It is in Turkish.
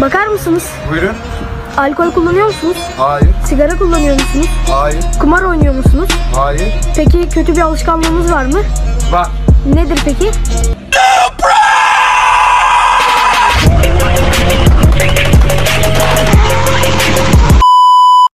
Bakar mısınız? Buyurun. Alkol kullanıyor musunuz? Hayır. Sigara kullanıyor musunuz? Hayır. Kumar oynuyor musunuz? Hayır. Peki kötü bir alışkanlığınız var mı? Var. Nedir peki?